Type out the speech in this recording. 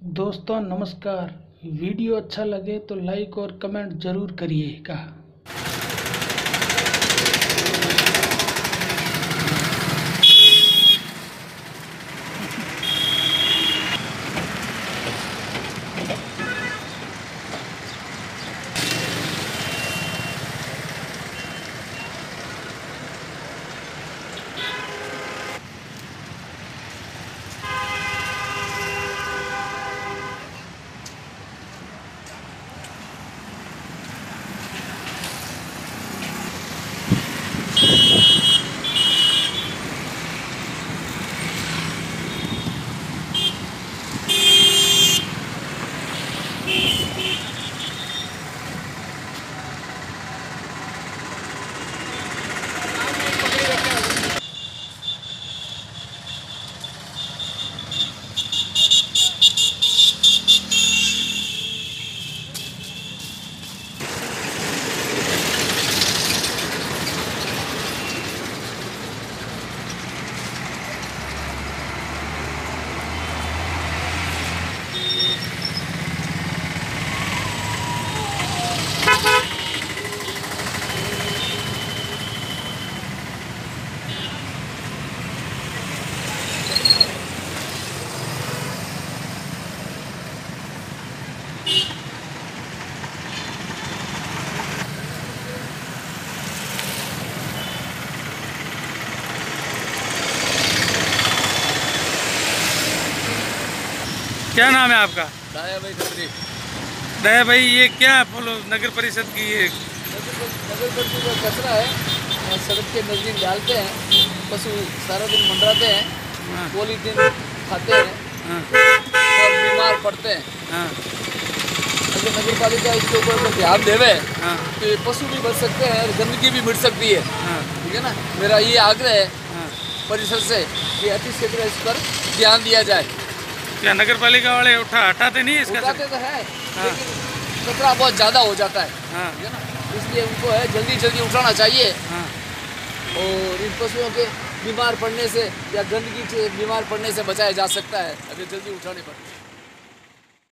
दोस्तों नमस्कार। वीडियो अच्छा लगे तो लाइक और कमेंट ज़रूर करिएगा। क्या नाम है आपका? दाया भाई खत्री। दया भाई ये क्या बोलो नगर परिषद की ये? नगर परिषद का कचरा है सड़क के नज़दीक डालते हैं पशु सारा दिन मंडराते हैं हाँ, पॉलीथीन खाते हैं हाँ, और बीमार पड़ते हैं। हाँ, अगर नगर पालिका इसके ऊपर ध्यान देवे हाँ, तो पशु भी बच सकते हैं और गंदगी भी मिट सकती है। हाँ, ठीक है ना? मेरा ये आग्रह है हाँ। परिषद से कि अति शीघ्र इस पर ध्यान दिया जाए। क्या नगर पालिका वाले उठा हटाते नहीं इसका उठाते तो है हाँ। लेकिन कचरा बहुत ज़्यादा हो जाता है हाँ, ना? इसलिए उनको है जल्दी जल्दी उठाना चाहिए। हाँ, और इन पशुओं के बीमार पड़ने से या गंदगी से बीमार पड़ने से बचाया जा सकता है। अगर जल्दी उठाने पर।